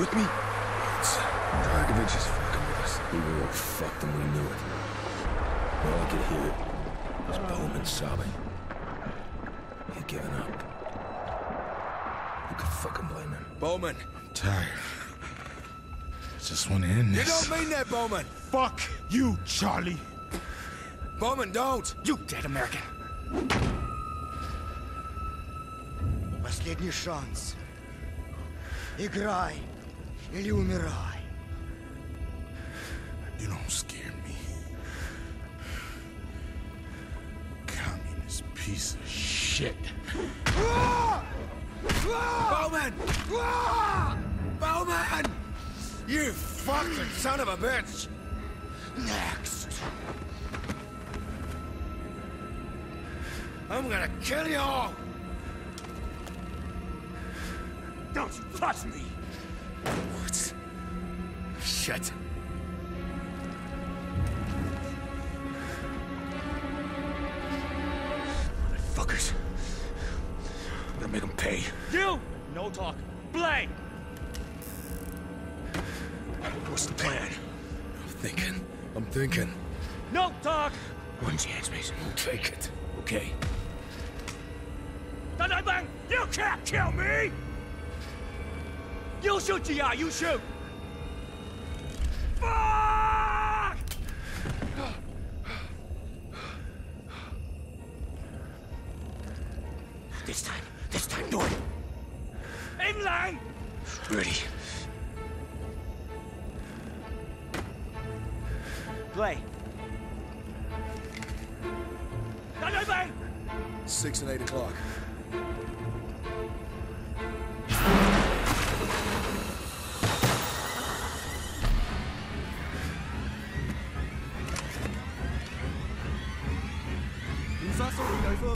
with me? Dragovich is fucking with us. We were all fucked and we knew it. All I could hear was Bowman sobbing. He'd given up. Who could fucking blame him? Bowman, Tired. Just want to end you this. don't mean that, Bowman. Fuck you, Charlie. Bowman, don't. You dead American. Последний шанс. Играй или умирай. You don't scare me. Communist piece of shit. Bowman! Bowman! You fucking son of a bitch! Next. I'm gonna kill you all! Don't you touch me! What? Shit. Motherfuckers. I'm gonna make them pay. You! No talk. Blay! What's the plan? I'm thinking. I'm thinking. No talk! One chance, Mason. We'll take it. Okay. Bang! You can't kill me! You shoot, GI, you shoot! Fuck! This time, this time, do it! In line! Ready. Play. Six and eight o'clock. さそうにないぞ